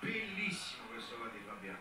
bellissimo questo qua di Fabiano.